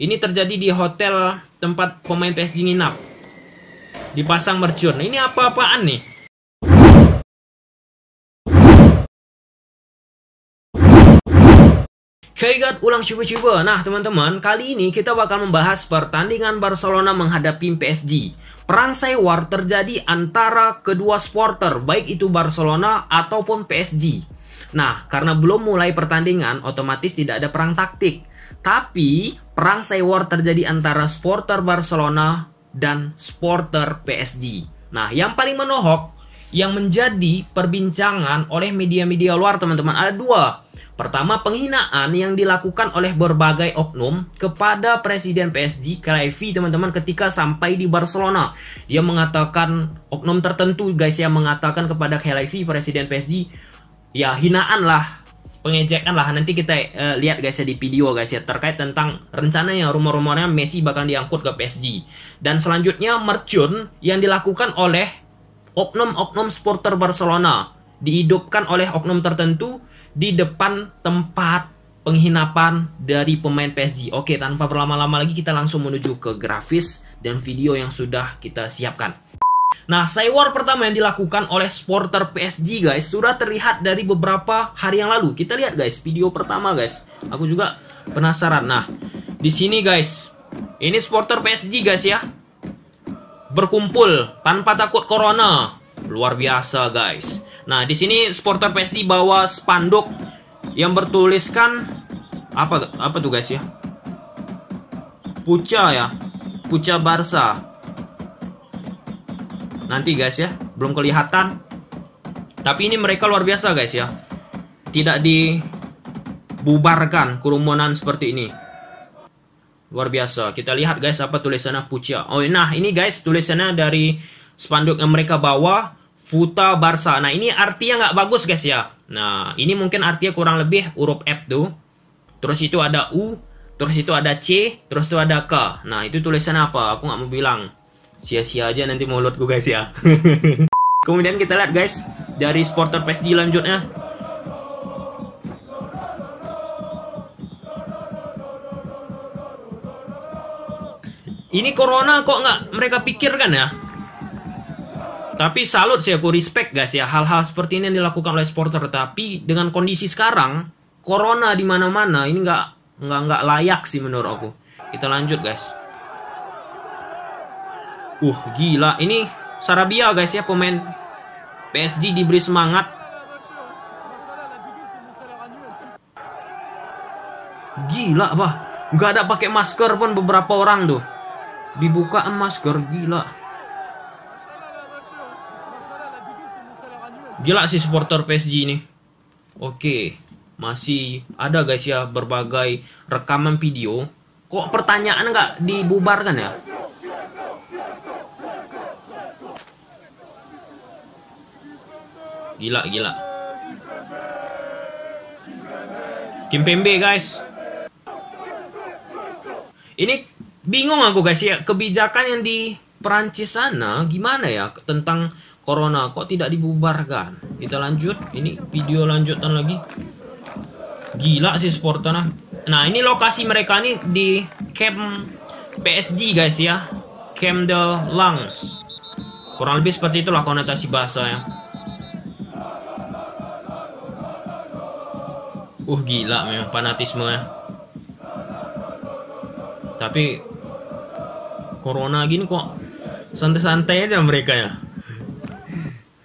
Ini terjadi di hotel tempat pemain PSG nginap. Dipasang mercun. Ini apa-apaan nih? Hey ulang coba-coba. Nah, teman-teman, kali ini kita bakal membahas pertandingan Barcelona menghadapi PSG. Perang sewar terjadi antara kedua supporter, baik itu Barcelona ataupun PSG. Nah, karena belum mulai pertandingan, otomatis tidak ada perang taktik. Tapi, perang sewar terjadi antara supporter Barcelona dan supporter PSG. Nah, yang paling menohok, yang menjadi perbincangan oleh media-media luar, teman-teman, ada dua Pertama, penghinaan yang dilakukan oleh berbagai oknum kepada Presiden PSG, Khalifi, teman-teman, ketika sampai di Barcelona. Dia mengatakan, oknum tertentu, guys, yang mengatakan kepada Khalifi, Presiden PSG, ya hinaan lah, pengejekan lah. Nanti kita uh, lihat, guys, ya di video, guys, ya, terkait tentang rencananya, rumor-rumornya Messi bakal diangkut ke PSG. Dan selanjutnya, mercun yang dilakukan oleh oknum-oknum supporter Barcelona, dihidupkan oleh oknum tertentu, di depan tempat penghinapan dari pemain PSG. Oke, tanpa berlama-lama lagi kita langsung menuju ke grafis dan video yang sudah kita siapkan. Nah, saywar pertama yang dilakukan oleh supporter PSG guys sudah terlihat dari beberapa hari yang lalu. Kita lihat guys, video pertama guys. Aku juga penasaran. Nah, di sini guys, ini supporter PSG guys ya. Berkumpul tanpa takut corona. Luar biasa guys. Nah, di sini supporter PSG bawa spanduk yang bertuliskan apa apa tuh guys ya? Puca ya. Puca Barca. Nanti guys ya, belum kelihatan. Tapi ini mereka luar biasa guys ya. Tidak dibubarkan kerumunan seperti ini. Luar biasa. Kita lihat guys apa tulisannya Puca. Oh, nah ini guys tulisannya dari spanduk yang mereka bawa Futa Barca. Nah, ini artinya nggak bagus guys ya. Nah, ini mungkin artinya kurang lebih huruf F tuh. Terus itu ada U, terus itu ada C, terus itu ada K. Nah, itu tulisan apa? Aku nggak mau bilang. Sia-sia aja nanti mulutku guys ya. Kemudian kita lihat guys, dari supporter PSG lanjutnya. Ini corona kok nggak mereka pikirkan ya? Tapi salut sih aku respect guys ya hal-hal seperti ini yang dilakukan oleh supporter. Tapi dengan kondisi sekarang corona di mana-mana ini nggak nggak nggak layak sih menurut aku. Kita lanjut guys. Uh gila ini Sarabia guys ya pemain PSG diberi semangat. Gila bah nggak ada pakai masker pun beberapa orang tuh dibuka masker gila. Gila sih supporter PSG ini. Oke, masih ada guys ya berbagai rekaman video. Kok pertanyaan nggak dibubarkan ya? Gila, gila. Kim Pembe guys. Ini bingung aku guys ya. Kebijakan yang di Perancis sana gimana ya tentang corona? Kok tidak dibubarkan? Kita lanjut. Ini video lanjutan lagi. Gila sih supporter nah ini lokasi mereka nih di camp PSG guys ya. Camp the lungs kurang lebih seperti itulah konotasi bahasa ya uh gila memang fanatisme ya tapi corona gini kok santai-santai aja mereka ya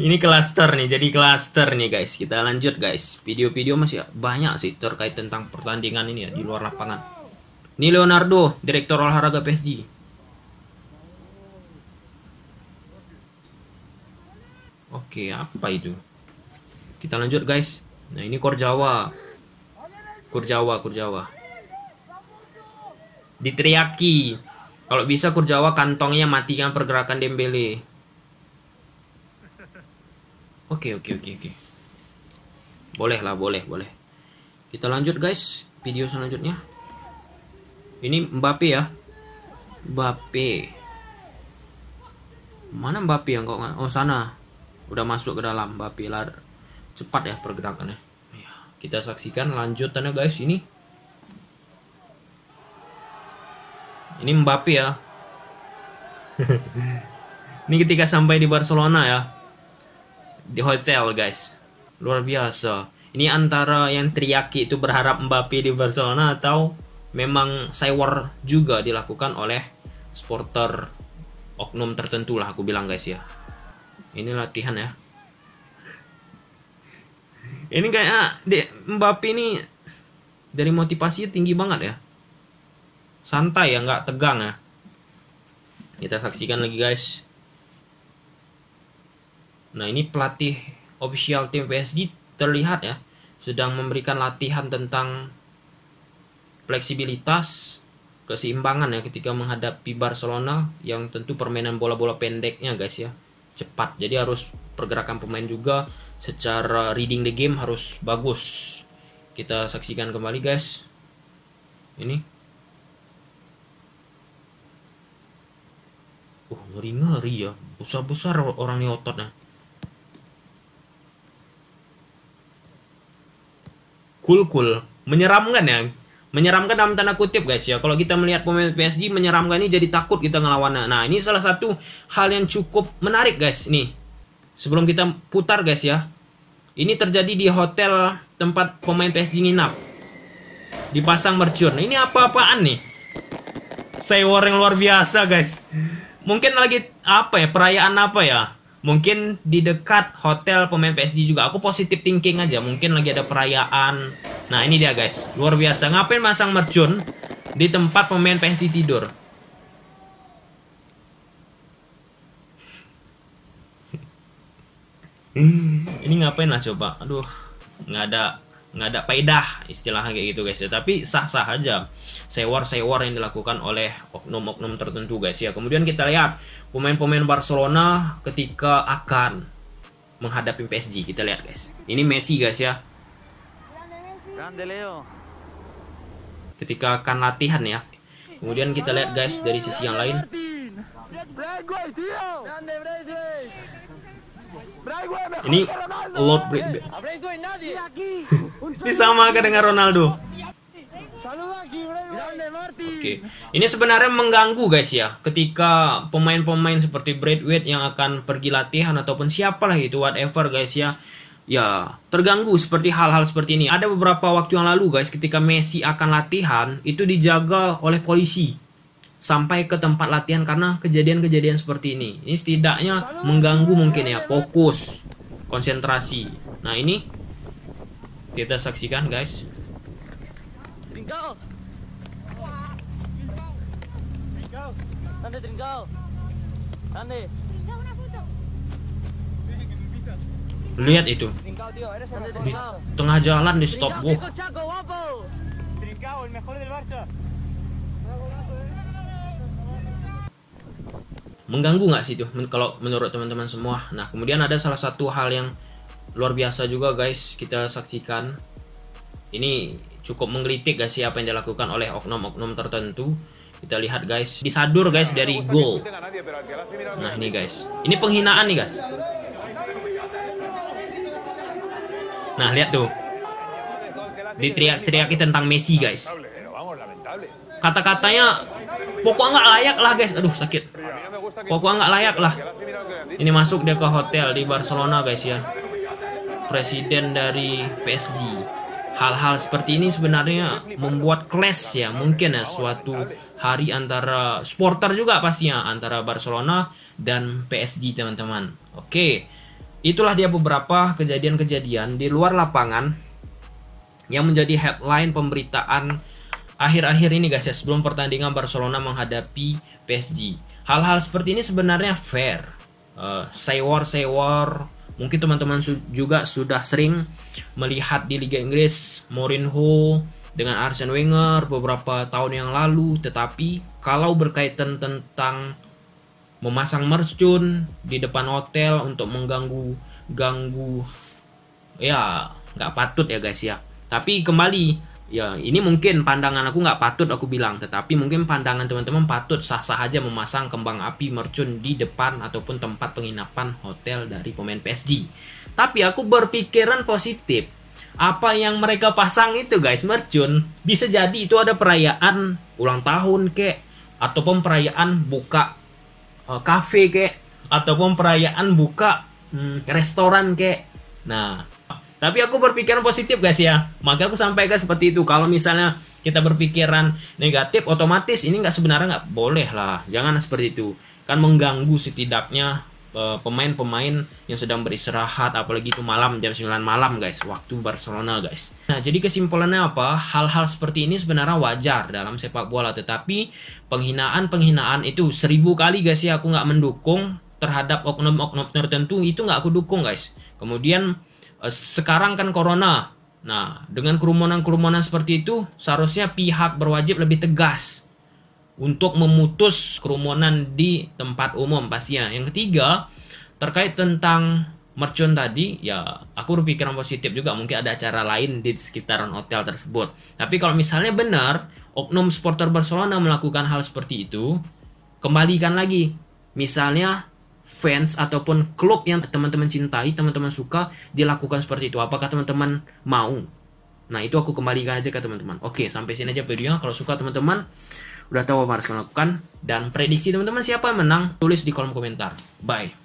ini cluster nih, jadi cluster nih guys. Kita lanjut guys. Video-video masih banyak sih terkait tentang pertandingan ini ya di luar lapangan. Ini Leonardo, direktur olahraga PSG. Oke, apa itu? Kita lanjut guys. Nah, ini Korjawa. Kurjawa, Kurjawa. Diteriaki. Kalau bisa Kurjawa kantongnya matikan pergerakan Dembele. Oke, oke, oke, oke. Boleh lah, boleh, boleh. Kita lanjut guys, video selanjutnya. Ini Mbappe ya. Mbappe. Mana Mbappe yang kok Oh, sana. Udah masuk ke dalam Mbappe lah. Cepat ya pergerakannya. Kita saksikan lanjutannya guys ini. Ini Mbappe ya. ini ketika sampai di Barcelona ya. Di hotel guys. Luar biasa. Ini antara yang teriaki itu berharap Mbappe di Barcelona atau memang cyber juga dilakukan oleh supporter oknum tertentu lah aku bilang guys ya. Ini latihan ya. Ini kayak di Mbappe ini dari motivasinya tinggi banget ya. Santai ya, nggak tegang ya. Kita saksikan lagi guys. Nah ini pelatih official tim PSG terlihat ya sedang memberikan latihan tentang fleksibilitas keseimbangan ya ketika menghadapi Barcelona yang tentu permainan bola-bola pendeknya guys ya cepat jadi harus pergerakan pemain juga secara reading the game harus bagus. Kita saksikan kembali guys. Ini. Uh ngeri ngeri ya. Besar besar orang ini ototnya. Cool cool. Menyeramkan ya. Menyeramkan dalam tanda kutip guys ya. Kalau kita melihat pemain PSG menyeramkan ini jadi takut kita ngelawannya. Nah ini salah satu hal yang cukup menarik guys. Nih sebelum kita putar guys ya. Ini terjadi di hotel tempat pemain PSG nginap. Dipasang mercun. Ini apa-apaan nih? War yang luar biasa guys. Mungkin lagi apa ya? Perayaan apa ya? Mungkin di dekat hotel pemain PSG juga. Aku positif thinking aja. Mungkin lagi ada perayaan. Nah ini dia guys. Luar biasa. Ngapain masang mercun di tempat pemain PSG tidur ini ngapain lah coba? Aduh nggak ada nggak ada faedah istilahnya kayak gitu guys. Ya tapi sah-sah aja. Sewar-sewar yang dilakukan oleh oknum-oknum tertentu guys ya. Kemudian kita lihat pemain-pemain Barcelona ketika akan menghadapi PSG kita lihat guys. Ini Messi guys ya. Ketika akan latihan ya. Kemudian kita lihat guys dari sisi yang lain ini Lord Bradway. Disamakan dengan Ronaldo. Oke, ini sebenarnya mengganggu guys ya, ketika pemain-pemain seperti Bradway yang akan pergi latihan ataupun siapalah itu whatever guys ya, ya terganggu seperti hal-hal seperti ini. Ada beberapa waktu yang lalu guys, ketika Messi akan latihan itu dijaga oleh polisi sampai ke tempat latihan karena kejadian-kejadian seperti ini. Ini setidaknya mengganggu mungkin ya fokus, konsentrasi. Nah ini kita saksikan guys. Lihat itu. Di tengah jalan di stop. Wow mengganggu nggak sih itu kalau menurut teman-teman semua. Nah kemudian ada salah satu hal yang luar biasa juga guys kita saksikan. Ini cukup menggelitik guys siapa yang dilakukan oleh oknum-oknum tertentu. Kita lihat guys disadur guys dari goal nah ini guys. Ini penghinaan nih guys. Nah lihat tuh. Diteriak-teriaki tentang Messi guys. Kata-katanya pokoknya nggak layak lah guys. Aduh sakit. Pokoknya nggak layak lah. Ini masuk dia ke hotel di Barcelona guys ya. Presiden dari PSG hal-hal seperti ini sebenarnya membuat clash ya. Mungkin ya suatu hari antara supporter juga pastinya antara Barcelona dan PSG teman-teman. Oke. Itulah dia beberapa kejadian-kejadian di luar lapangan yang menjadi headline pemberitaan akhir-akhir ini guys ya sebelum pertandingan Barcelona menghadapi PSG hal-hal seperti ini sebenarnya fair. Uh, war. Mungkin teman-teman su juga sudah sering melihat di Liga Inggris Mourinho dengan Arsene Wenger beberapa tahun yang lalu. Tetapi kalau berkaitan tentang memasang mercun di depan hotel untuk mengganggu ganggu ya nggak patut ya guys ya. Tapi kembali ya ini mungkin pandangan aku nggak patut aku bilang tetapi mungkin pandangan teman-teman patut sah-sah aja memasang kembang api mercun di depan ataupun tempat penginapan hotel dari pemain PSG tapi aku berpikiran positif apa yang mereka pasang itu guys mercun bisa jadi itu ada perayaan ulang tahun kek ataupun perayaan buka uh, kafe kek ataupun perayaan buka hmm, restoran kek. Nah, tapi aku berpikiran positif guys ya. Maka aku sampaikan seperti itu. Kalau misalnya kita berpikiran negatif, otomatis ini nggak sebenarnya nggak boleh lah. Jangan seperti itu. Kan mengganggu setidaknya Eh, pemain-pemain yang sedang beristirahat apalagi itu malam jam 9 malam guys waktu Barcelona guys nah jadi kesimpulannya apa hal-hal seperti ini sebenarnya wajar dalam sepak bola tetapi penghinaan-penghinaan itu seribu kali guys ya aku nggak mendukung terhadap oknum-oknum tertentu itu nggak aku dukung guys kemudian sekarang kan corona nah dengan kerumunan-kerumunan seperti itu seharusnya pihak berwajib lebih tegas untuk memutus kerumunan di tempat umum pastinya. Yang ketiga, terkait tentang mercon tadi, ya aku berpikiran positif juga mungkin ada acara lain di sekitaran hotel tersebut. Tapi kalau misalnya benar oknum supporter Barcelona melakukan hal seperti itu, kembalikan lagi. Misalnya fans ataupun klub yang teman-teman cintai, teman-teman suka dilakukan seperti itu. Apakah teman-teman mau? Nah, itu aku kembalikan aja ke teman-teman. Oke, sampai sini aja videonya. Kalau suka teman-teman, udah tahu apa harus kalian lakukan dan prediksi teman-teman siapa yang menang tulis di kolom komentar bye